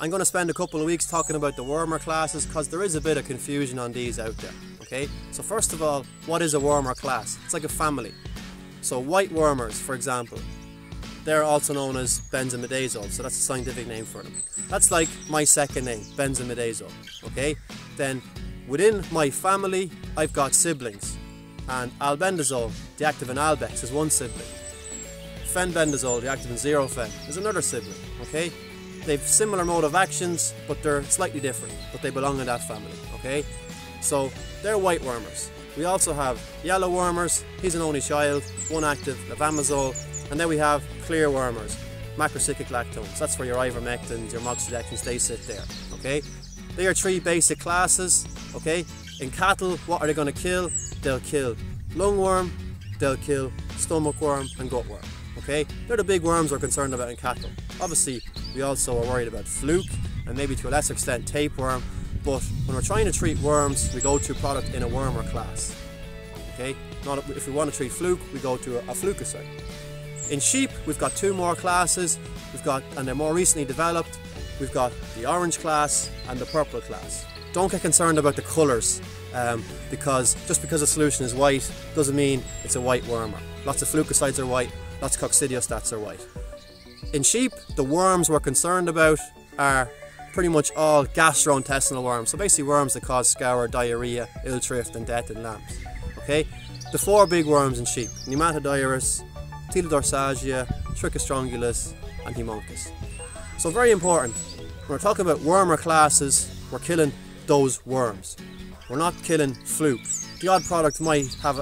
I'm going to spend a couple of weeks talking about the wormer classes because there is a bit of confusion on these out there. Okay, so first of all, what is a wormer class? It's like a family. So white wormers, for example, they're also known as benzimidazole, so that's a scientific name for them. That's like my second name, benzimidazole. Okay, then within my family, I've got siblings, and albendazole, the active in Albex, is one sibling. Fenbendazole, the active in Zerofen, is another sibling. Okay, they've similar mode of actions, but they're slightly different, but they belong in that family. Okay, so they're white wormers. We also have yellow wormers, he's an only child, one active, levamisole, and then we have clear wormers, macrocyclic lactones. That's where your ivermectins, your moxidectins, they sit there. Okay, they are three basic classes. Okay, in cattle, what are they going to kill? They'll kill lungworm, they'll kill stomach worm, and gut worm. Okay, they're the big worms we're concerned about in cattle. Obviously, we also are worried about fluke and maybe to a lesser extent tapeworm. But when we're trying to treat worms, we go to a product in a wormer class. Okay, not if we want to treat fluke, we go to a, a. In sheep, we've got two more classes. We've got, and they're more recently developed. We've got the orange class and the purple class. Don't get concerned about the colours, um, because just because a solution is white doesn't mean it's a white wormer. Lots of flukicides are white, of coccidiostats are white. In sheep, the worms we're concerned about are pretty much all gastrointestinal worms. So basically worms that cause scour, diarrhea, ill thrift and death in lambs. Okay? The four big worms in sheep, Nematodirus, Teladorsagia, Trichostrongylus and Haemonchus. So very important, when we're talking about wormer classes, we're killing those worms. We're not killing fluke. The odd product might have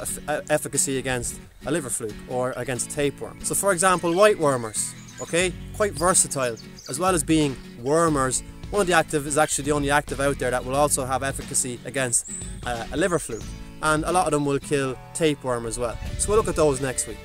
efficacy against a liver fluke or against tapeworm. So for example, white wormers, okay, quite versatile. As well as being wormers, one of the active is actually the only active out there that will also have efficacy against uh, a liver fluke. And a lot of them will kill tapeworm as well. So we'll look at those next week.